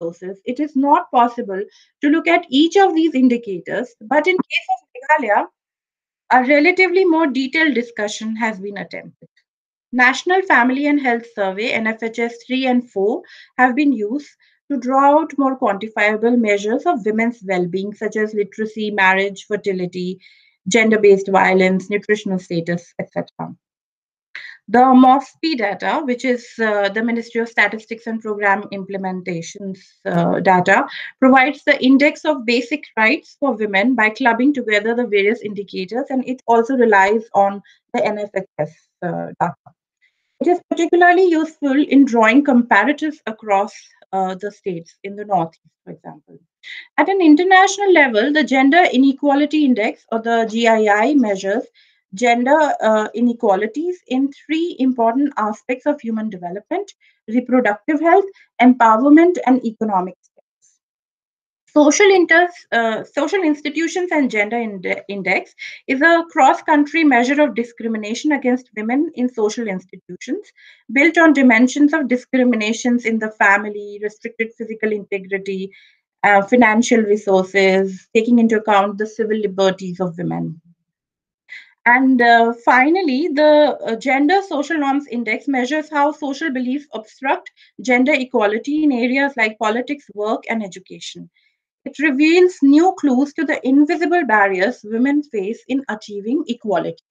it is not possible to look at each of these indicators. But in case of Meghalaya, a relatively more detailed discussion has been attempted. National Family and Health Survey, NFHS 3 and 4, have been used to draw out more quantifiable measures of women's well being, such as literacy, marriage, fertility, gender based violence, nutritional status, etc. The MOSPI data, which is uh, the Ministry of Statistics and Program Implementations uh, data, provides the index of basic rights for women by clubbing together the various indicators, and it also relies on the NFHS uh, data. It is particularly useful in drawing comparatives across uh, the states in the Northeast, for example. At an international level, the Gender Inequality Index, or the GII, measures gender uh, inequalities in three important aspects of human development reproductive health, empowerment, and economic status. Social, inter, uh, social institutions and gender ind- index is a cross-country measure of discrimination against women in social institutions built on dimensions of discriminations in the family restricted physical integrity uh, financial resources taking into account the civil liberties of women and uh, finally, the uh, Gender Social Norms Index measures how social beliefs obstruct gender equality in areas like politics, work, and education. It reveals new clues to the invisible barriers women face in achieving equality.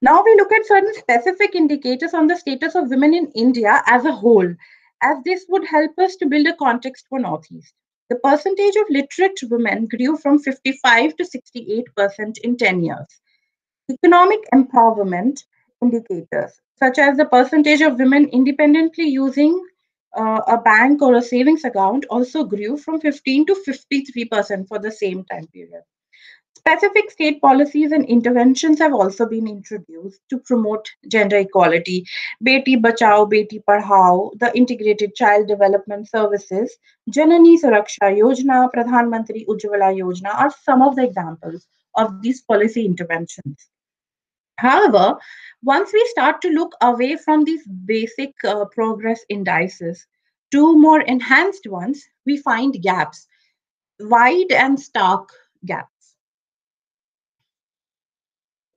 Now we look at certain specific indicators on the status of women in India as a whole, as this would help us to build a context for Northeast. The percentage of literate women grew from 55 to 68% in 10 years. Economic empowerment indicators, such as the percentage of women independently using uh, a bank or a savings account, also grew from 15 to 53% for the same time period. Specific state policies and interventions have also been introduced to promote gender equality. Beti Bachao, Beti Padhao, the Integrated Child Development Services, Janani Suraksha Yojana, Pradhan Mantri Ujjwala Yojana are some of the examples of these policy interventions. However, once we start to look away from these basic uh, progress indices to more enhanced ones, we find gaps, wide and stark gaps.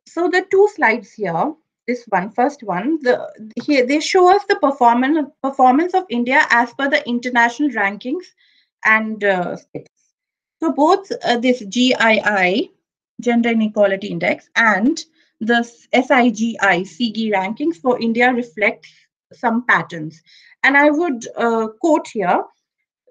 So the two slides here, this one, first one, the, here they show us the performance performance of India as per the international rankings and uh, status. So both uh, this GII, Gender Inequality Index, and the SIGI CGI rankings for India reflect some patterns. And I would uh, quote here,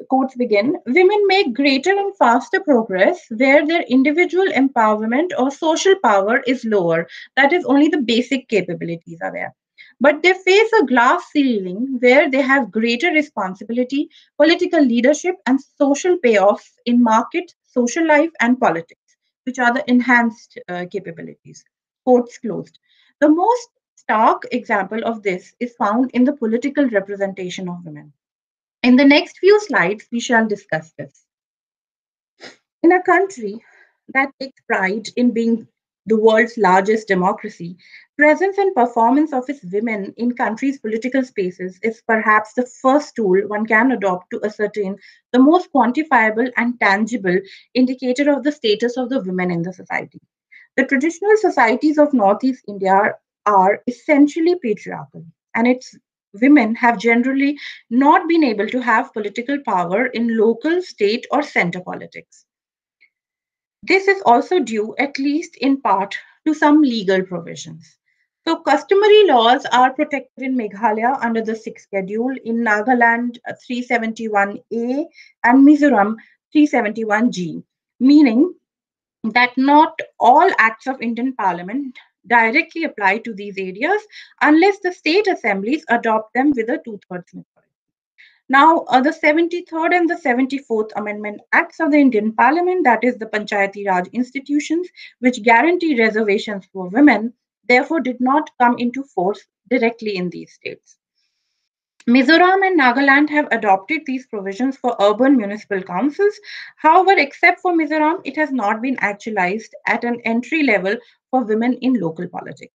quotes begin, women make greater and faster progress where their individual empowerment or social power is lower. That is only the basic capabilities are there. But they face a glass ceiling where they have greater responsibility, political leadership, and social payoffs in market, social life, and politics, which are the enhanced uh, capabilities quotes closed. The most stark example of this is found in the political representation of women. In the next few slides, we shall discuss this. In a country that takes pride in being the world's largest democracy, presence and performance of its women in countries' political spaces is perhaps the first tool one can adopt to ascertain the most quantifiable and tangible indicator of the status of the women in the society. The traditional societies of Northeast India are essentially patriarchal, and its women have generally not been able to have political power in local, state, or center politics. This is also due, at least in part, to some legal provisions. So, customary laws are protected in Meghalaya under the sixth schedule, in Nagaland uh, 371A and Mizoram 371G, meaning that not all acts of Indian Parliament directly apply to these areas unless the state assemblies adopt them with a two-thirds majority. Now, uh, the 73rd and the 74th Amendment Acts of the Indian Parliament, that is the Panchayati Raj institutions, which guarantee reservations for women, therefore did not come into force directly in these states. Mizoram and Nagaland have adopted these provisions for urban municipal councils. However, except for Mizoram, it has not been actualized at an entry level for women in local politics.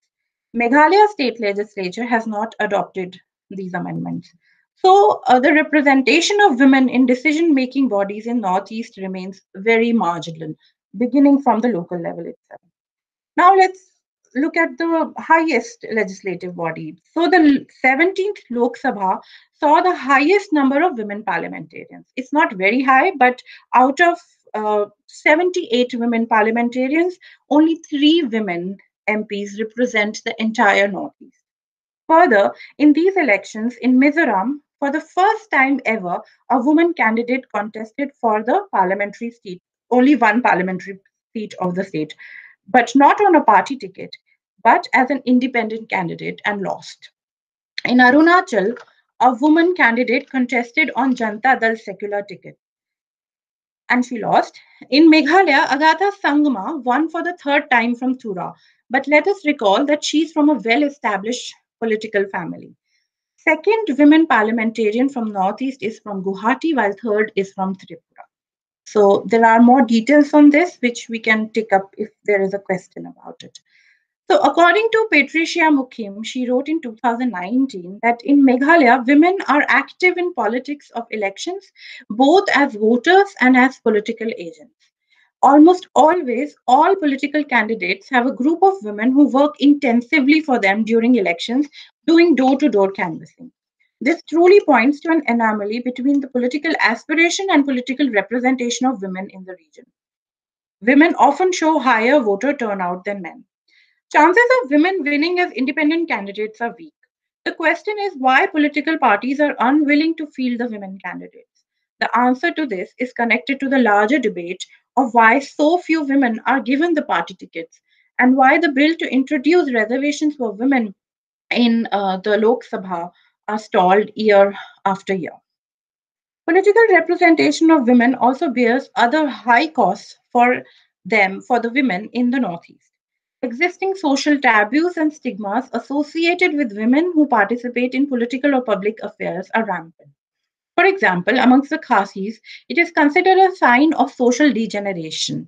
Meghalaya state legislature has not adopted these amendments. So uh, the representation of women in decision-making bodies in Northeast remains very marginal, beginning from the local level itself. Now let's look at the highest legislative body. So the 17th Lok Sabha saw the highest number of women parliamentarians. It's not very high, but out of uh, 78 women parliamentarians, only three women MPs represent the entire Northeast. Further, in these elections in Mizoram, for the first time ever, a woman candidate contested for the parliamentary seat, only one parliamentary seat of the state, but not on a party ticket, but as an independent candidate and lost. In Arunachal, a woman candidate contested on Janta Dal secular ticket and she lost. In Meghalaya, Agatha Sangma won for the third time from Tura. But let us recall that she's from a well established political family. Second women parliamentarian from Northeast is from Guwahati, while third is from Tripura. So there are more details on this, which we can take up if there is a question about it. So according to Patricia Mukim, she wrote in 2019 that in Meghalaya, women are active in politics of elections, both as voters and as political agents. Almost always, all political candidates have a group of women who work intensively for them during elections, doing door to door canvassing. This truly points to an anomaly between the political aspiration and political representation of women in the region. Women often show higher voter turnout than men. Chances of women winning as independent candidates are weak. The question is why political parties are unwilling to field the women candidates. The answer to this is connected to the larger debate of why so few women are given the party tickets and why the bill to introduce reservations for women in uh, the Lok Sabha are stalled year after year. Political representation of women also bears other high costs for them, for the women in the Northeast. Existing social taboos and stigmas associated with women who participate in political or public affairs are rampant. For example, amongst the Khasis, it is considered a sign of social degeneration.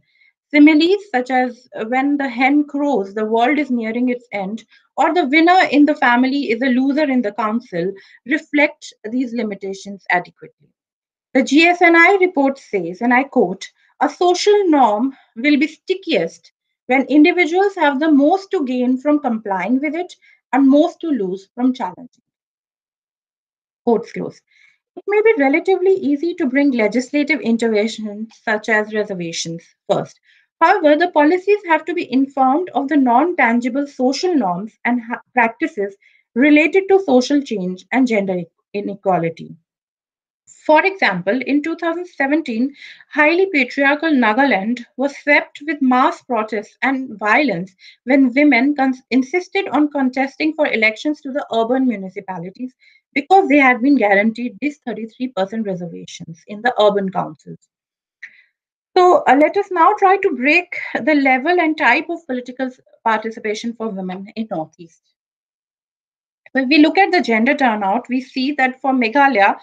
Similes such as when the hen crows, the world is nearing its end, or the winner in the family is a loser in the council, reflect these limitations adequately. The GSNI report says, and I quote, a social norm will be stickiest when individuals have the most to gain from complying with it and most to lose from challenging. Quotes close. It may be relatively easy to bring legislative interventions such as reservations first. However, the policies have to be informed of the non tangible social norms and practices related to social change and gender inequality. For example, in 2017, highly patriarchal Nagaland was swept with mass protests and violence when women insisted on contesting for elections to the urban municipalities because they had been guaranteed these 33% reservations in the urban councils. So uh, let us now try to break the level and type of political participation for women in Northeast. When we look at the gender turnout, we see that for Meghalaya,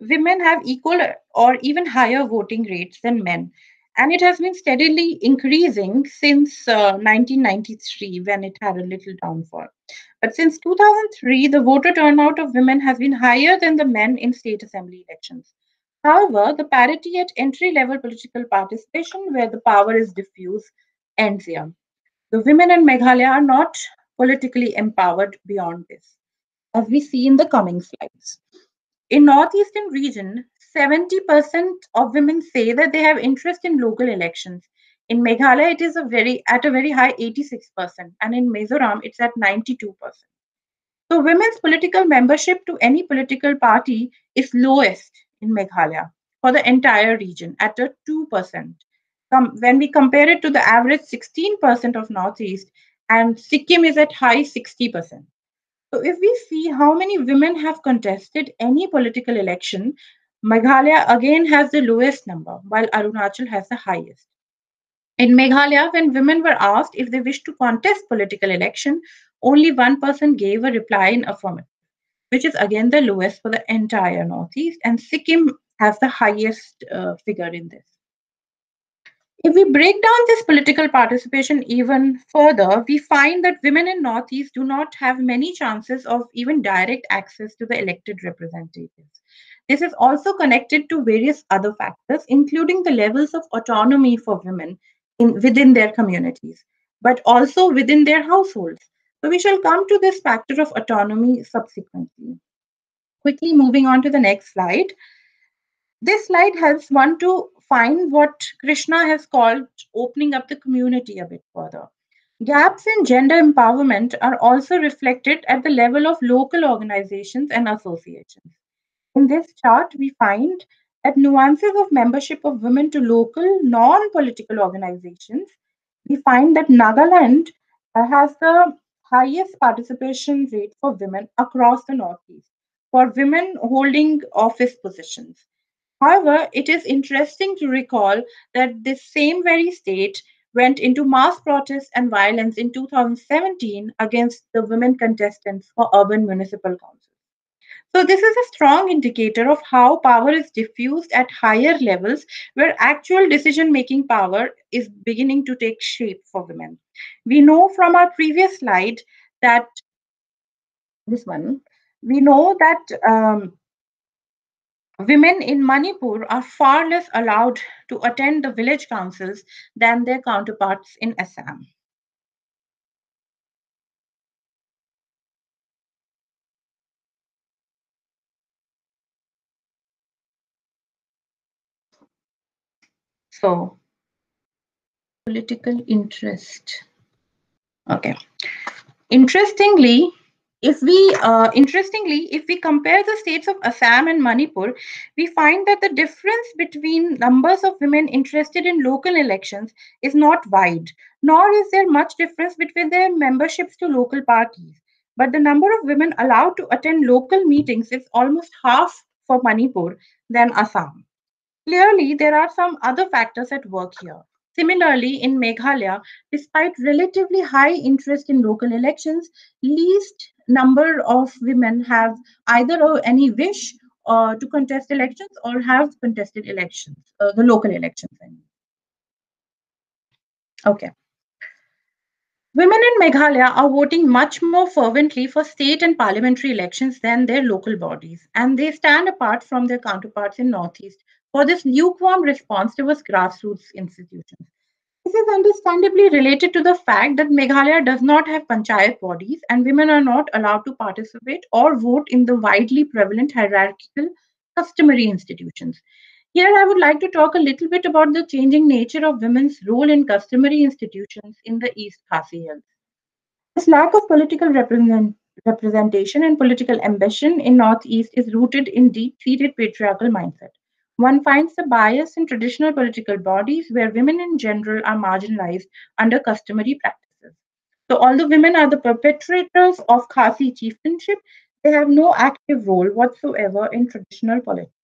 women have equal or even higher voting rates than men. And it has been steadily increasing since uh, 1993 when it had a little downfall. But since 2003, the voter turnout of women has been higher than the men in state assembly elections. However, the parity at entry level political participation, where the power is diffuse, ends here. The women in Meghalaya are not politically empowered beyond this, as we see in the coming slides. In northeastern region, 70% of women say that they have interest in local elections. In Meghalaya, it is a very at a very high 86%, and in Mizoram, it's at 92%. So women's political membership to any political party is lowest in Meghalaya for the entire region at a 2%. when we compare it to the average 16% of Northeast, and Sikkim is at high 60%. So if we see how many women have contested any political election, Meghalaya again has the lowest number, while Arunachal has the highest. In Meghalaya, when women were asked if they wished to contest political election, only one person gave a reply in affirmative, which is again the lowest for the entire Northeast, and Sikkim has the highest uh, figure in this. If we break down this political participation even further, we find that women in Northeast do not have many chances of even direct access to the elected representatives. This is also connected to various other factors, including the levels of autonomy for women in, within their communities, but also within their households. So we shall come to this factor of autonomy subsequently. Quickly moving on to the next slide. This slide helps one to find what Krishna has called opening up the community a bit further. Gaps in gender empowerment are also reflected at the level of local organizations and associations. In this chart, we find that nuances of membership of women to local non political organizations, we find that Nagaland uh, has the highest participation rate for women across the Northeast, for women holding office positions. However, it is interesting to recall that this same very state went into mass protests and violence in 2017 against the women contestants for urban municipal councils. So, this is a strong indicator of how power is diffused at higher levels where actual decision making power is beginning to take shape for women. We know from our previous slide that this one, we know that um, women in Manipur are far less allowed to attend the village councils than their counterparts in Assam. So, political interest. Okay. Interestingly, if we uh, interestingly, if we compare the states of Assam and Manipur, we find that the difference between numbers of women interested in local elections is not wide, nor is there much difference between their memberships to local parties. But the number of women allowed to attend local meetings is almost half for Manipur than Assam. Clearly, there are some other factors at work here. Similarly, in Meghalaya, despite relatively high interest in local elections, least number of women have either any wish uh, to contest elections or have contested elections, uh, the local elections. I mean. Okay. Women in Meghalaya are voting much more fervently for state and parliamentary elections than their local bodies, and they stand apart from their counterparts in Northeast for this lukewarm response towards grassroots institutions. This is understandably related to the fact that Meghalaya does not have panchayat bodies and women are not allowed to participate or vote in the widely prevalent hierarchical customary institutions. Here, I would like to talk a little bit about the changing nature of women's role in customary institutions in the East Khasi Hills. This lack of political represent representation and political ambition in Northeast is rooted in deep-seated patriarchal mindset. One finds the bias in traditional political bodies where women in general are marginalized under customary practices. So, although women are the perpetrators of Khasi chieftainship, they have no active role whatsoever in traditional politics.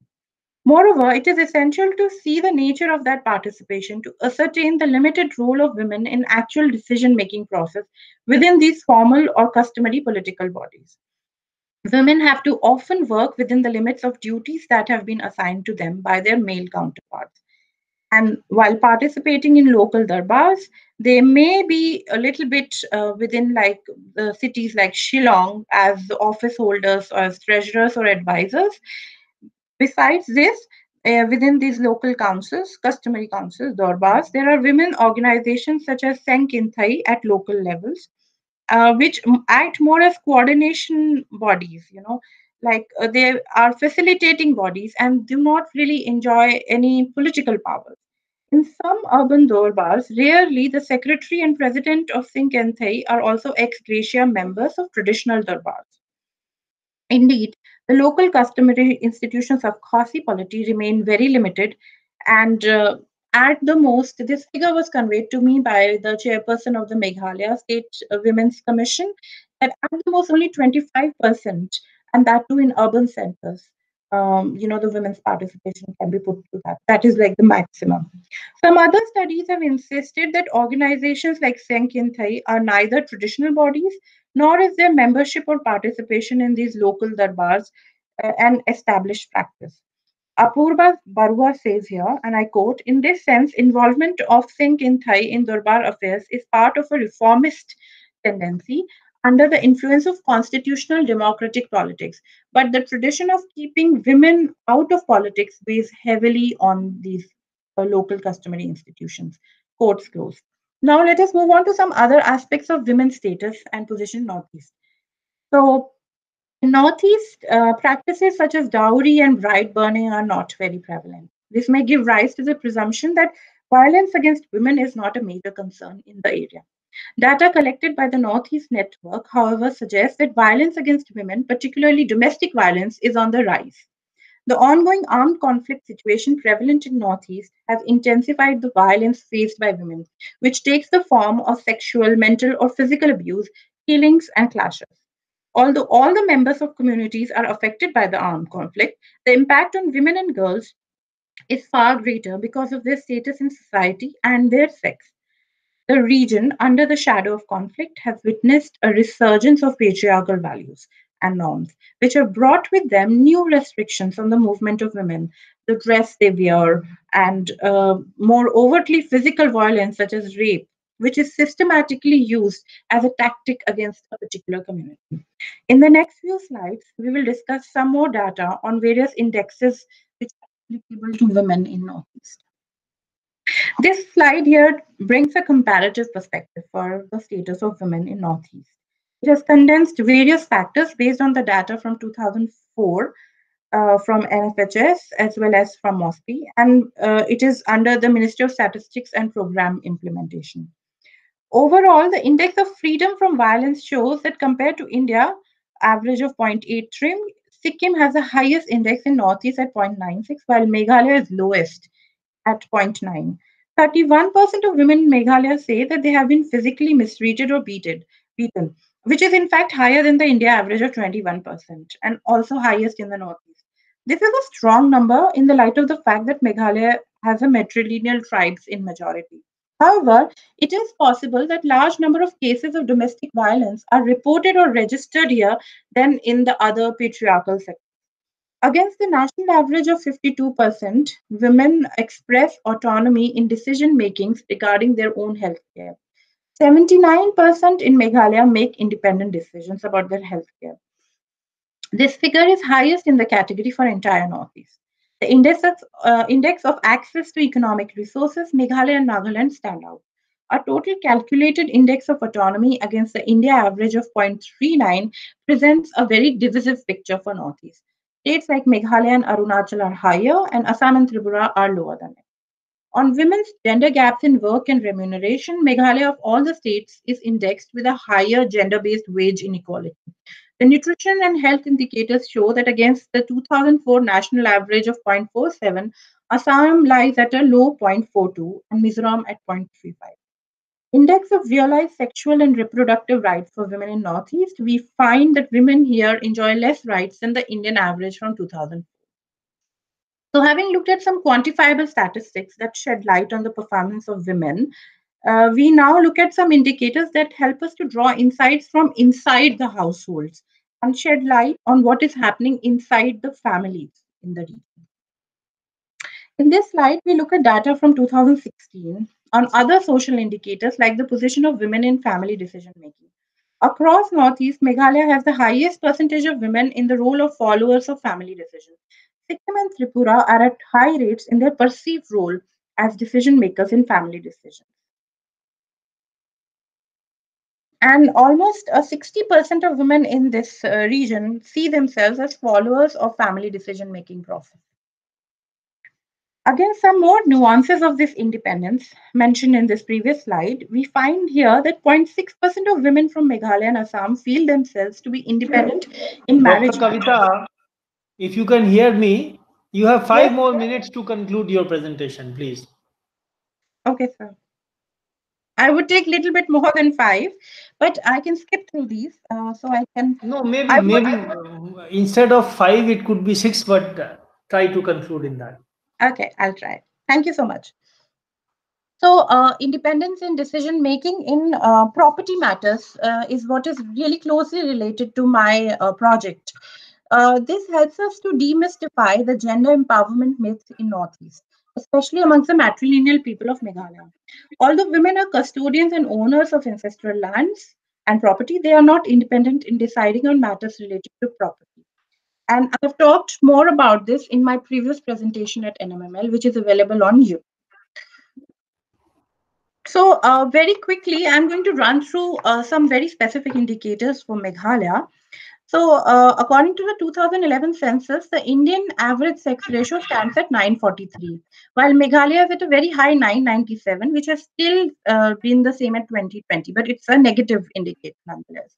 Moreover, it is essential to see the nature of that participation to ascertain the limited role of women in actual decision making process within these formal or customary political bodies. Women have to often work within the limits of duties that have been assigned to them by their male counterparts. And while participating in local darbars, they may be a little bit uh, within like the cities like Shillong as office holders or as treasurers or advisors. Besides this, uh, within these local councils, customary councils, darbars, there are women organizations such as Seng Kynthei at local levels, uh, which act more as coordination bodies, you know, like uh, they are facilitating bodies and do not really enjoy any political power. In some urban darbars, rarely the secretary and president of Seng Kynthei are also ex gratia members of traditional darbars. Indeed, the local customary institutions of Khasi polity remain very limited, and uh, at the most, this figure was conveyed to me by the chairperson of the Meghalaya State Women's Commission that at the most only 25%, and that too in urban centers, um, you know, the women's participation can be put to that. That is like the maximum. Some other studies have insisted that organizations like Seng Kynthei are neither traditional bodies nor is their membership or participation in these local darbars uh, an established practice. Apurba Baruah says here, and I quote, in this sense, involvement of Seng Kynthei in Durbar affairs is part of a reformist tendency under the influence of constitutional democratic politics. But the tradition of keeping women out of politics weighs heavily on these uh, local customary institutions. Quotes close. Now let us move on to some other aspects of women's status and position Northeast. So Northeast, uh, practices such as dowry and bride burning are not very prevalent. This may give rise to the presumption that violence against women is not a major concern in the area. Data collected by the Northeast Network, however, suggests that violence against women, particularly domestic violence, is on the rise. The ongoing armed conflict situation prevalent in Northeast has intensified the violence faced by women, which takes the form of sexual, mental, or physical abuse, killings, and clashes. Although all the members of communities are affected by the armed conflict, the impact on women and girls is far greater because of their status in society and their sex. The region, under the shadow of conflict, has witnessed a resurgence of patriarchal values and norms, which have brought with them new restrictions on the movement of women, the dress they wear, and uh, more overtly physical violence, such as rape, which is systematically used as a tactic against a particular community. In the next few slides, we will discuss some more data on various indexes which are applicable to women in Northeast. This slide here brings a comparative perspective for the status of women in Northeast. It has condensed various factors based on the data from 2004 uh, from NFHS as well as from MOSPI, and uh, it is under the Ministry of Statistics and Program Implementation. Overall, the index of freedom from violence shows that compared to India, average of 0.8 trim, Sikkim has the highest index in Northeast at 0.96, while Meghalaya is lowest at 0.9. 31% of women in Meghalaya say that they have been physically mistreated or beaten, beaten, which is in fact higher than the India average of 21% and also highest in the Northeast. This is a strong number in the light of the fact that Meghalaya has a matrilineal tribes in majority. However, it is possible that large number of cases of domestic violence are reported or registered here than in the other patriarchal sectors. Against the national average of 52%, women express autonomy in decision making regarding their own health care. 79% in Meghalaya make independent decisions about their health care. This figure is highest in the category for entire Northeast. The index of, uh, index of access to economic resources, Meghalaya and Nagaland stand out. A total calculated index of autonomy against the India average of 0.39 presents a very divisive picture for Northeast. States like Meghalaya and Arunachal are higher, and Assam and Tripura are lower than it. On women's gender gaps in work and remuneration, Meghalaya of all the states is indexed with a higher gender based wage inequality. The nutrition and health indicators show that against the 2004 national average of 0.47, Assam lies at a low 0.42 and Mizoram at 0.35. Index of realized sexual and reproductive rights for women in Northeast, we find that women here enjoy less rights than the Indian average from 2004. So having looked at some quantifiable statistics that shed light on the performance of women, uh, we now look at some indicators that help us to draw insights from inside the households and shed light on what is happening inside the families in the region. In this slide, we look at data from 2016 on other social indicators like the position of women in family decision making. Across Northeast, Meghalaya has the highest percentage of women in the role of followers of family decisions. Sikkim and Tripura are at high rates in their perceived role as decision makers in family decisions. And almost uh, 60% of women in this uh, region see themselves as followers of family decision making process. Again, some more nuances of this independence mentioned in this previous slide. We find here that 0.6% of women from Meghalaya and Assam feel themselves to be independent in marriage. Dr. Kavita, if you can hear me, you have five yes. more minutes to conclude your presentation, please. Okay, sir. I would take a little bit more than five, but I can skip through these. Uh, so I can. No, maybe, I maybe would, instead of five, it could be six, but uh, try to conclude in that. Okay, I'll try. Thank you so much. So, uh, independence in decision making in uh, property matters uh, is what is really closely related to my uh, project. Uh, this helps us to demystify the gender empowerment myth in Northeast, especially amongst the matrilineal people of Meghalaya. Although women are custodians and owners of ancestral lands and property, they are not independent in deciding on matters related to property. And I've talked more about this in my previous presentation at NMML, which is available on YouTube. So uh, very quickly, I'm going to run through uh, some very specific indicators for Meghalaya. So uh, according to the 2011 census, the Indian average sex ratio stands at 943, while Meghalaya is at a very high 997, which has still uh, been the same at 2020, but it's a negative indicator nonetheless.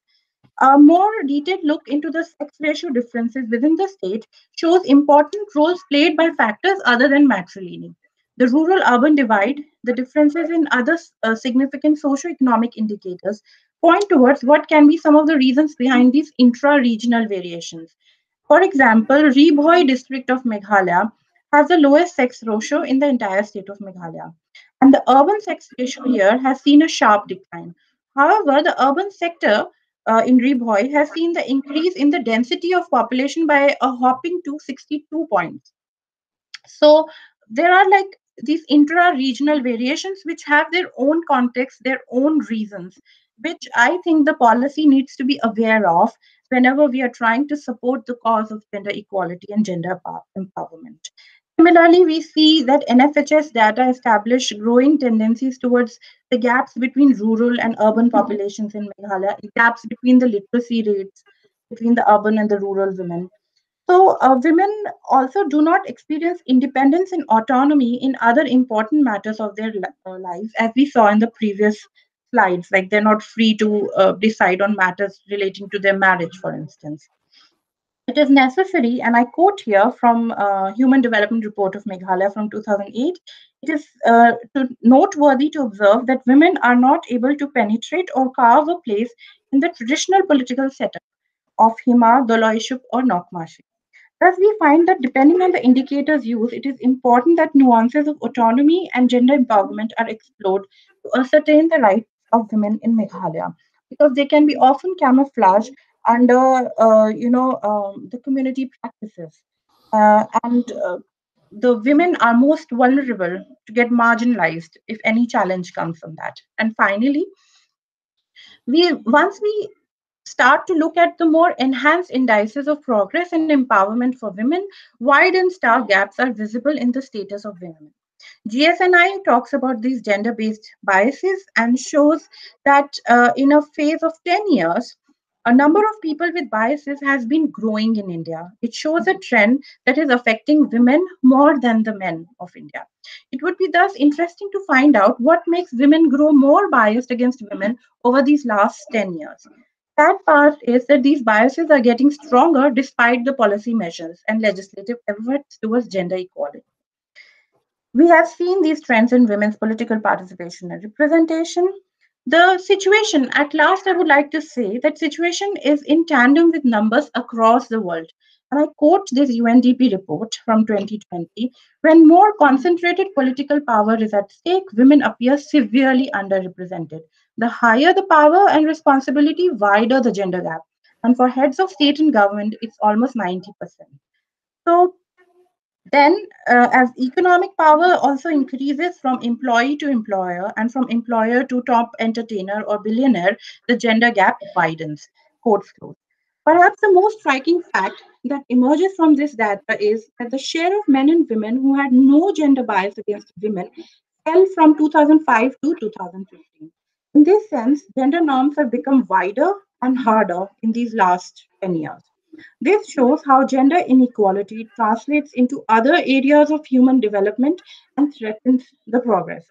A more detailed look into the sex ratio differences within the state shows important roles played by factors other than matrilineal the rural urban divide, the differences in other uh, significant socio-economic indicators point towards what can be some of the reasons behind these intra-regional variations. For example, Ri district of Meghalaya has the lowest sex ratio in the entire state of Meghalaya. And the urban sex ratio here has seen a sharp decline. However, the urban sector uh, in Ri has seen the increase in the density of population by a hopping to 62 points. So there are like these intra-regional variations which have their own context their own reasons which i think the policy needs to be aware of whenever we are trying to support the cause of gender equality and gender empowerment. Similarly we see that nfhs data establish growing tendencies towards the gaps between rural and urban populations in meghalaya gaps between the literacy rates between the urban and the rural women. So, uh, women also do not experience independence and autonomy in other important matters of their uh, lives, as we saw in the previous slides. Like they're not free to uh, decide on matters relating to their marriage, for instance. It is necessary, and I quote here from uh, Human Development Report of Meghalaya from 2008. It is uh, to, noteworthy to observe that women are not able to penetrate or carve a place in the traditional political setup of Hima, Doloiship, or Nokmaship. Thus, we find that depending on the indicators used, it is important that nuances of autonomy and gender empowerment are explored to ascertain the rights of women in Meghalaya, because they can be often camouflaged under, uh, you know, um, the community practices, uh, and uh, the women are most vulnerable to get marginalized if any challenge comes from that. And finally, we once we start to look at the more enhanced indices of progress and empowerment for women, wide and stark gaps are visible in the status of women. GSNI talks about these gender based biases and shows that uh, in a phase of 10 years, a number of people with biases has been growing in India. It shows a trend that is affecting women more than the men of India. It would be thus interesting to find out what makes women grow more biased against women over these last 10 years sad part is that these biases are getting stronger despite the policy measures and legislative efforts towards gender equality. We have seen these trends in women's political participation and representation. The situation, at last, I would like to say that situation is in tandem with numbers across the world. And I quote this UNDP report from 2020 when more concentrated political power is at stake, women appear severely underrepresented. The higher the power and responsibility, wider the gender gap. And for heads of state and government, it's almost 90%. So then, uh, as economic power also increases from employee to employer and from employer to top entertainer or billionaire, the gender gap widens. Quotes close. Perhaps the most striking fact that emerges from this data is that the share of men and women who had no gender bias against women fell from 2005 to 2015. In this sense, gender norms have become wider and harder in these last 10 years. This shows how gender inequality translates into other areas of human development and threatens the progress.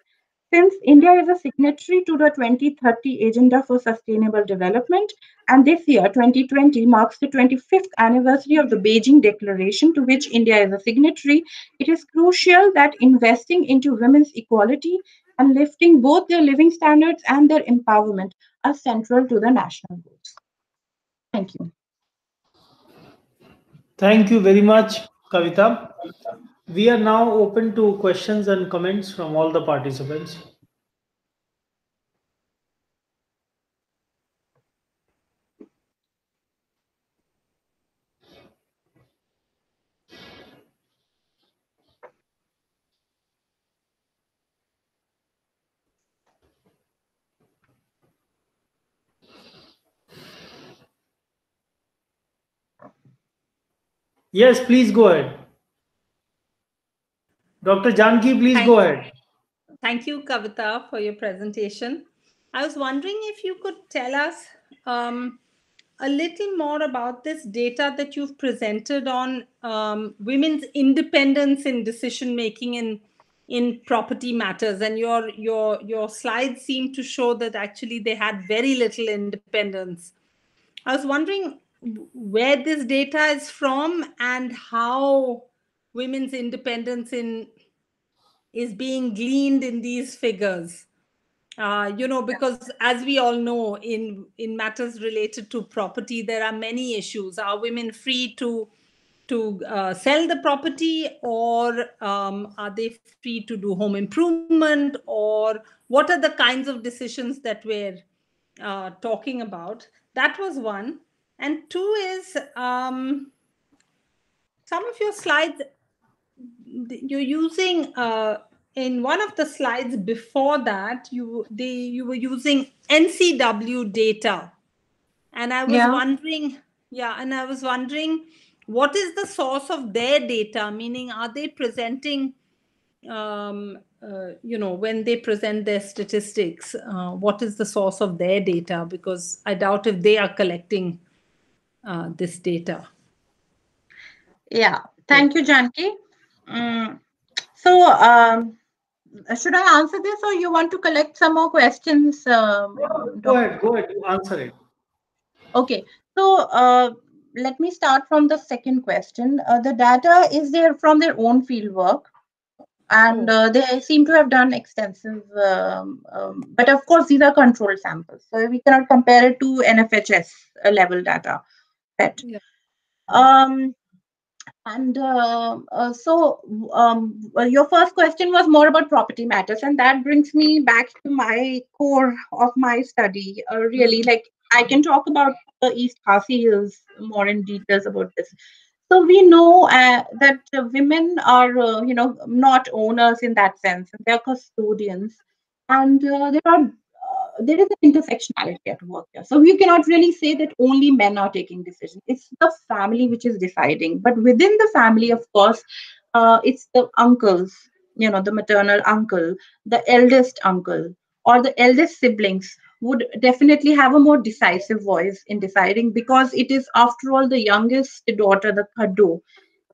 Since India is a signatory to the 2030 Agenda for Sustainable Development, and this year, 2020, marks the 25th anniversary of the Beijing Declaration, to which India is a signatory, it is crucial that investing into women's equality and lifting both their living standards and their empowerment are central to the national goals. Thank you. Thank you very much, Kavita. We are now open to questions and comments from all the participants. Yes, please go ahead. Dr. Janki, please Thank go you. ahead. Thank you, Kavita, for your presentation. I was wondering if you could tell us um, a little more about this data that you've presented on um, women's independence in decision making in in property matters and your your your slides seem to show that actually they had very little independence i was wondering where this data is from and how women's independence in is being gleaned in these figures. Uh, you know because as we all know in in matters related to property there are many issues. Are women free to to uh, sell the property or um, are they free to do home improvement or what are the kinds of decisions that we're uh, talking about? That was one and two is um, some of your slides you're using uh, in one of the slides before that you they you were using ncw data. And i was Yeah. wondering yeah and i was wondering what is the source of their data? Meaning are they presenting um, uh, you know when they present their statistics uh, what is the source of their data? Because i doubt if they are collecting uh, this data Yeah, thank you, Janki. Mm, so, um, should I answer this or you want to collect some more questions? Um, Go ahead, go ahead, answer it. Okay, so uh, let me start from the second question. Uh, the data is there from their own field work, and uh, they seem to have done extensive, um, um, but of course, these are controlled samples, so we cannot compare it to NFHS level data. Right? Yeah. Um, and uh, uh, so, um, well, your first question was more about property matters, and that brings me back to my core of my study. Uh, really, like I can talk about the East Khasi Hills more in details about this. So we know uh, that uh, women are, uh, you know, not owners in that sense, they're custodians, and uh, there are there is an intersectionality at work here. So we cannot really say that only men are taking decisions. It's the family which is deciding, but within the family, of course, uh, it's the uncles, you know, the maternal uncle, the eldest uncle, or the eldest siblings would definitely have a more decisive voice in deciding because it is, after all, the youngest daughter, the Khadduh,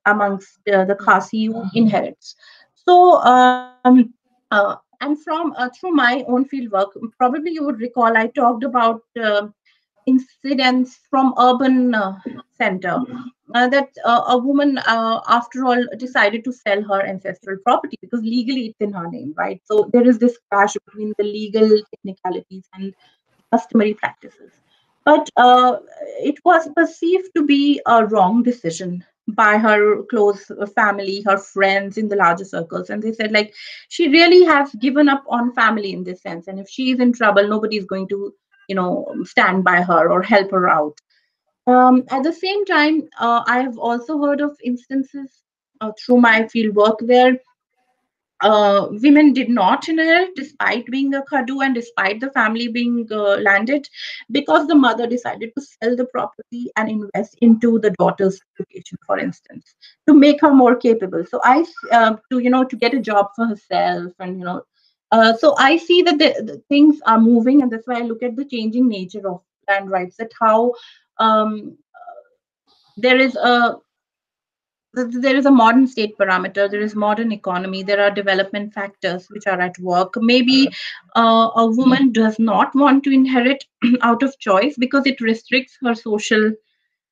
amongst uh, the Khasi who inherits. So, um, uh, and from uh, through my own field work, probably you would recall I talked about uh, incidents from urban uh, center uh, that uh, a woman, uh, after all, decided to sell her ancestral property because legally it's in her name, right? So there is this clash between the legal technicalities and customary practices. But it was perceived to be a wrong decision by her close family, her friends in the larger circles. And they said, like, she really has given up on family in this sense. And if she is in trouble, nobody is going to, you know, stand by her or help her out. Um, at the same time, uh, I have also heard of instances uh, through my field work where uh, women did not inherit despite being a Khadduh and despite the family being uh, landed because the mother decided to sell the property and invest into the daughter's education, for instance, to make her more capable. So I, uh, to you know, to get a job for herself, and you know, uh, so I see that the, the things are moving, and that's why I look at the changing nature of land rights. That how um, there is a there is a modern state parameter there is modern economy there are development factors which are at work. Maybe uh, a woman does not want to inherit out of choice because it restricts her social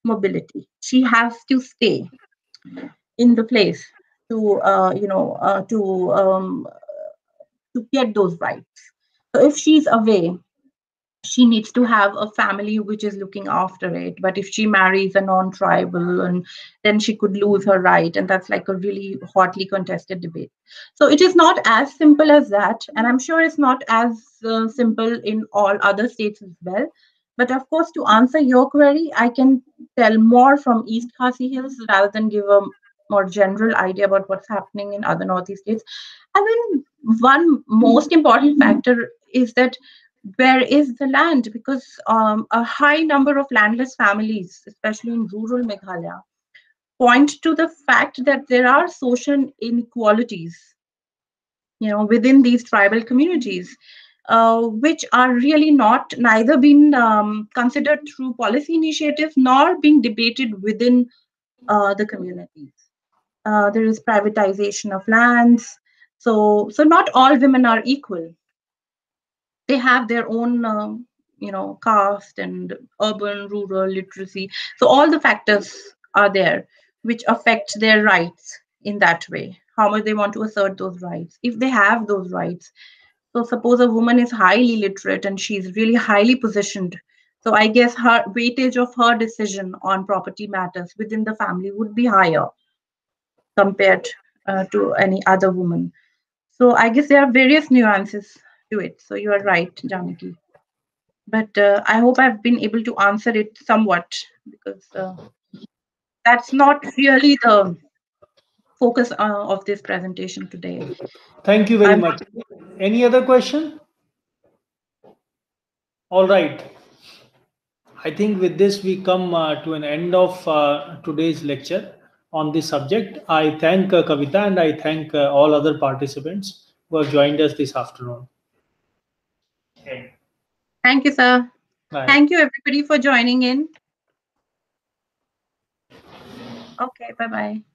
mobility. She has to stay in the place to uh, you know uh, to um, to get those rights. So if she's away she needs to have a family which is looking after it. But if she marries a non-tribal and then she could lose her right and that's like a really hotly contested debate. So it is not as simple as that and i'm sure it's not as uh, simple in all other states as well. But of course to answer your query i can tell more from east khasi hills rather than give a more general idea about what's happening in other northeast states. And then one most important factor is that where is the land? Because um, a high number of landless families, especially in rural Meghalaya, point to the fact that there are social inequalities, you know, within these tribal communities, uh, which are really not neither been um, considered through policy initiatives nor being debated within uh, the communities. Uh, there is privatization of lands. So, so not all women are equal. They have their own, uh, you know, caste and urban, rural literacy. So all the factors are there which affect their rights in that way. How much they want to assert those rights, if they have those rights. So suppose a woman is highly literate and she's really highly positioned. So I guess her weightage of her decision on property matters within the family would be higher compared uh, to any other woman. So I guess there are various nuances it. So you are right, Janaki. But uh, I hope I've been able to answer it somewhat because uh, that's not really the focus uh, of this presentation today. Thank you very I'm- much. Any other question? All right. I think with this we come uh, to an end of uh, today's lecture on this subject. I thank uh, Kavita and I thank uh, all other participants who have joined us this afternoon. Thank you, sir. Bye. Thank you, everybody, for joining in. Okay, bye bye.